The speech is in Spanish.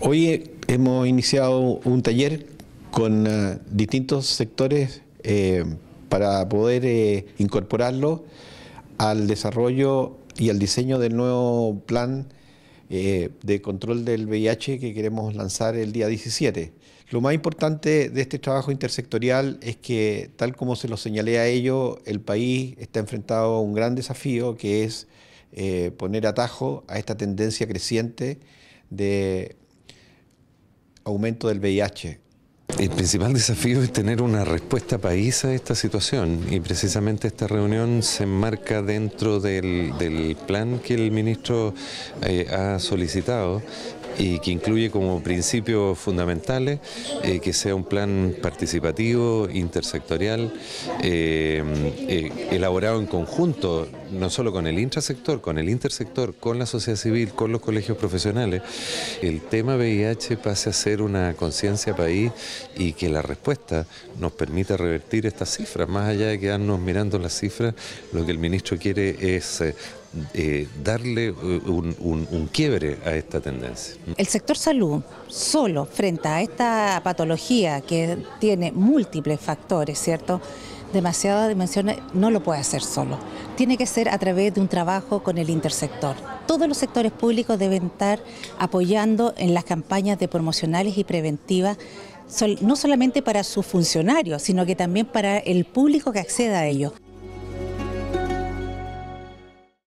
Hoy hemos iniciado un taller con uh, distintos sectores eh, para poder eh, incorporarlo al desarrollo y al diseño del nuevo plan eh, de control del VIH que queremos lanzar el día 17. Lo más importante de este trabajo intersectorial es que, tal como se lo señalé a ello, el país está enfrentado a un gran desafío que es eh, poner atajo a esta tendencia creciente de aumento del VIH. El principal desafío es tener una respuesta país a esta situación y precisamente esta reunión se enmarca dentro del, del plan que el ministro eh, ha solicitado y que incluye como principios fundamentales eh, que sea un plan participativo, intersectorial, eh, eh, elaborado en conjunto, no solo con el intrasector, con el intersector, con la sociedad civil, con los colegios profesionales, el tema VIH pase a ser una conciencia país y que la respuesta nos permita revertir estas cifras, más allá de quedarnos mirando las cifras, lo que el ministro quiere es eh, darle eh, un, un, un, quiebre a esta tendencia. El sector salud, solo frente a esta patología que tiene múltiples factores, ¿cierto? demasiadas dimensiones, no lo puede hacer solo. Tiene que ser a través de un trabajo con el intersector. Todos los sectores públicos deben estar apoyando en las campañas de promocionales y preventivas no solamente para sus funcionarios, sino que también para el público que acceda a ellos.